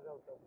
adulthood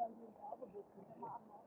上去，啥都不吃，他妈的。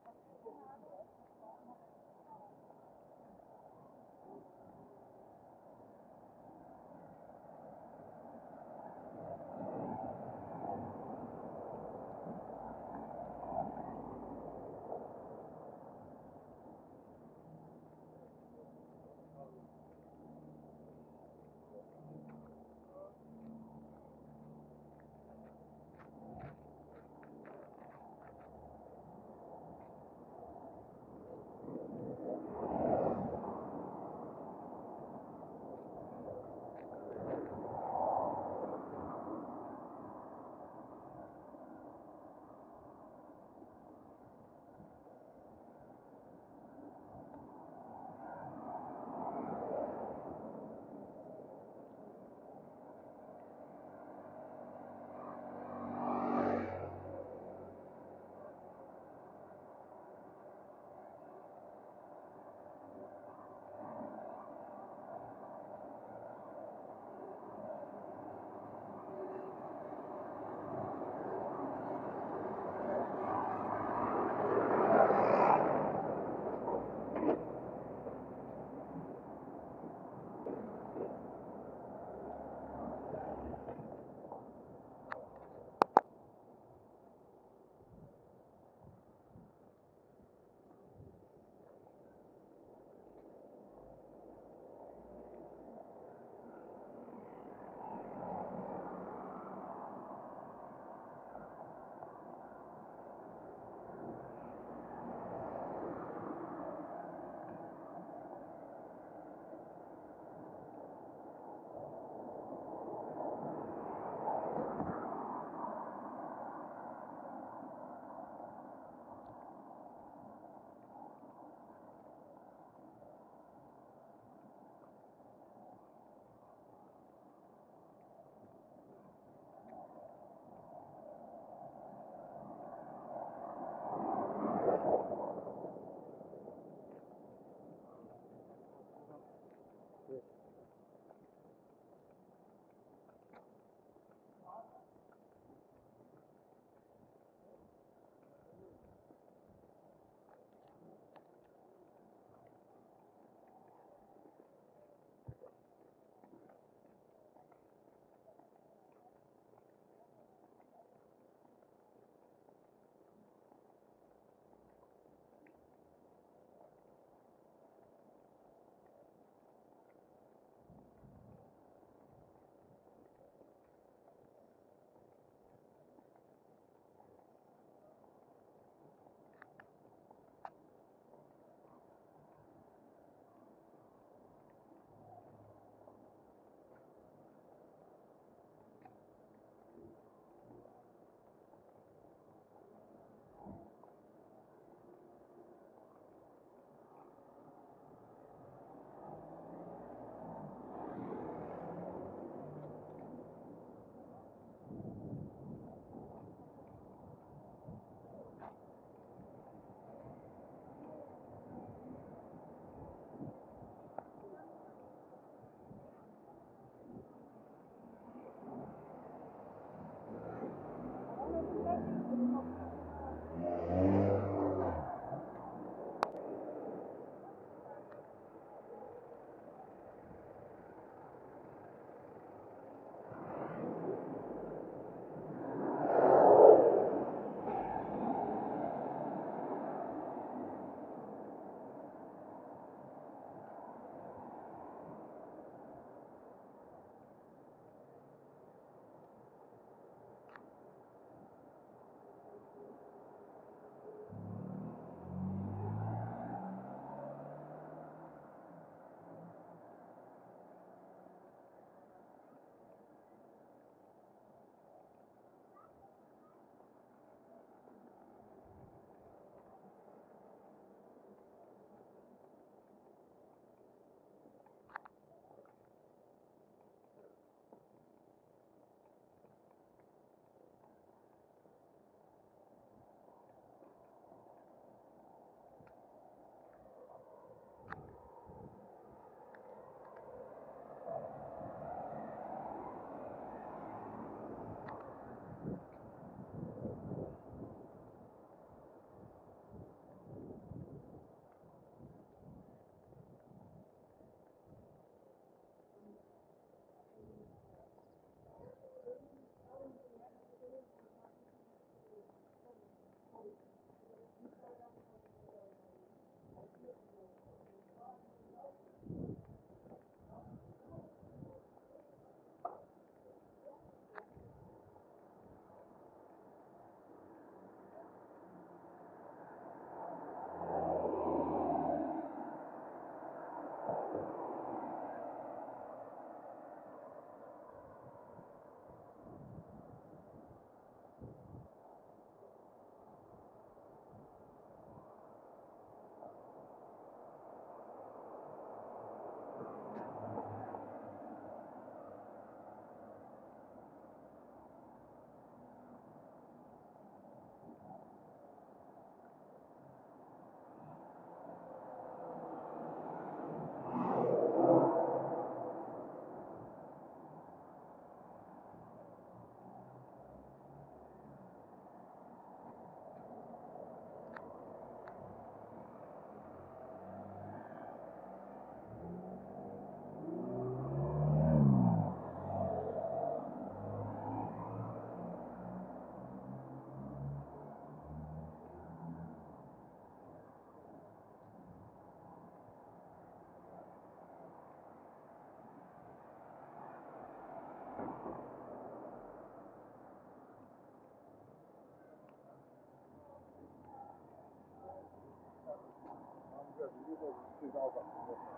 这个是最高版本的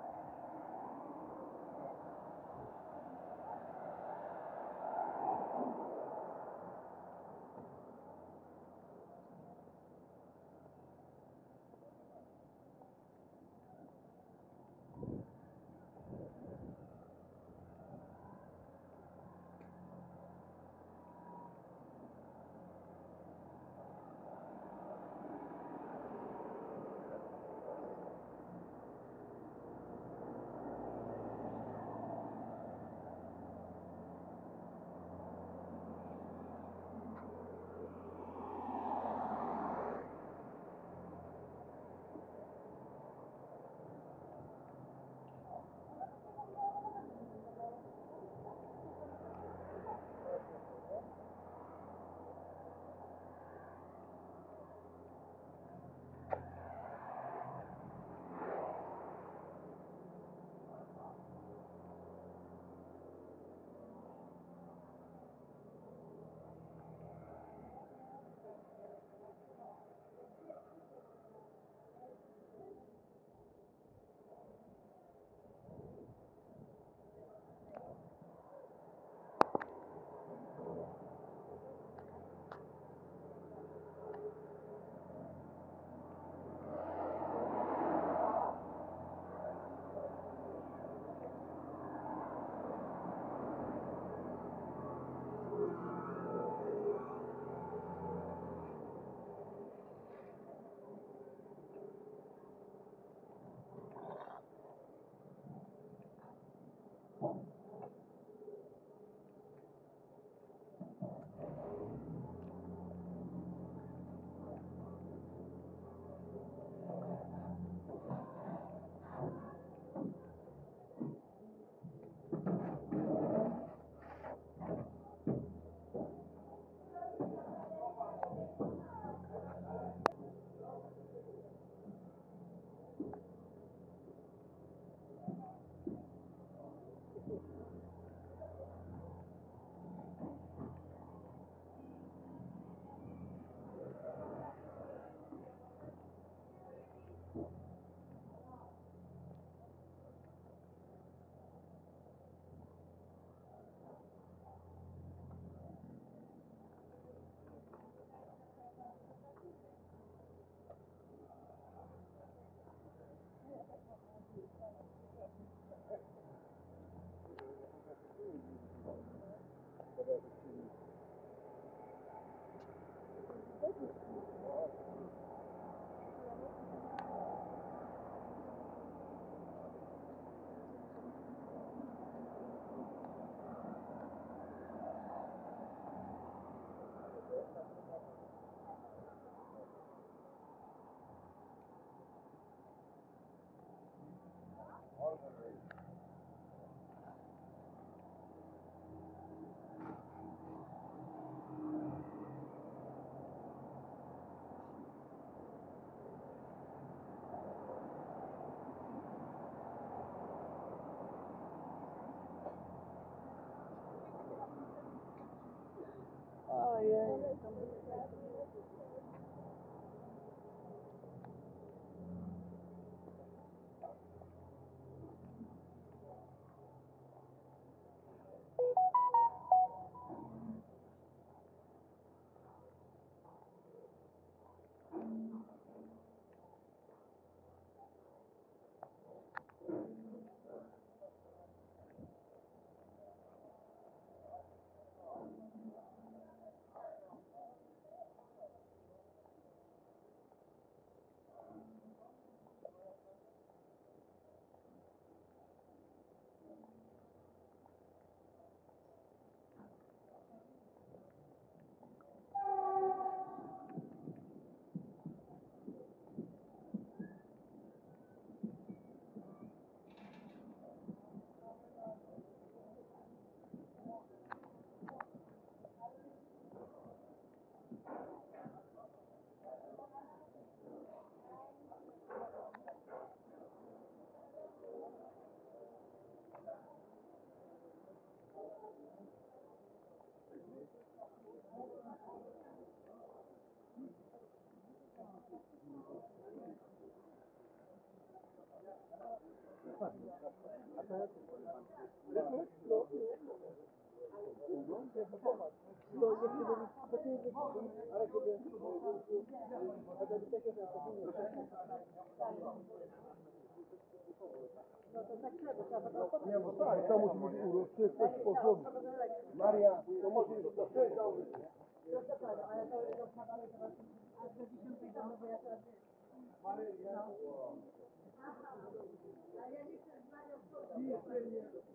Oh, yeah. Nie, bo tak, to musi być uroczystość sposobu. Maria, to może być to też dobrze. Ten ta żartowski ty kurwa taki jest. On taki nazywał, że za 5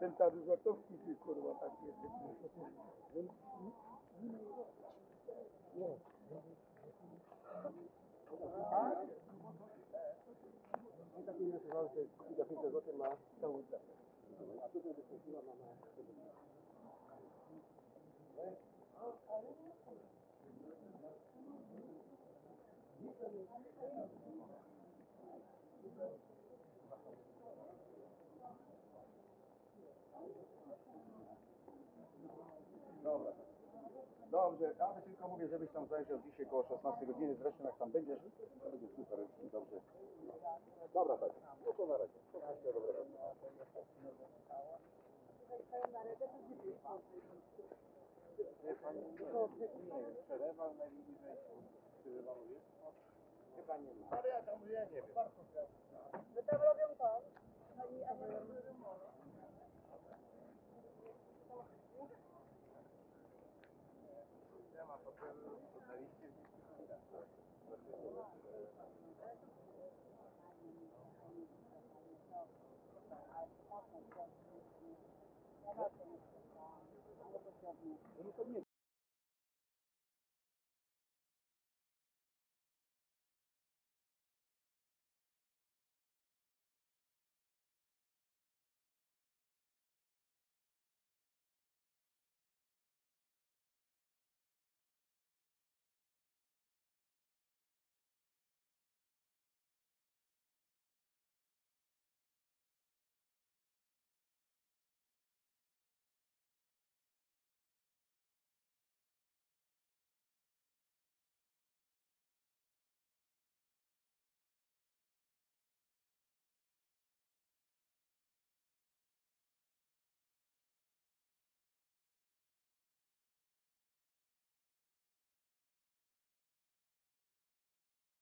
sentado já tão difícil quando eu ataquei. Thank you. Dobrze, ale tylko mówię, żebyś tam zajrzał dzisiaj koło 16 godziny, zresztą jak tam będziesz, to będzie super, dobrze. Dobra, tak. No to na razie. To wszystko dobre. Wie pani, nie, przelewał najbliżej przelewaluje? Chyba nie ma. Ale ja tam ja nie wiem. Wy tam robią to? Ну, это нет.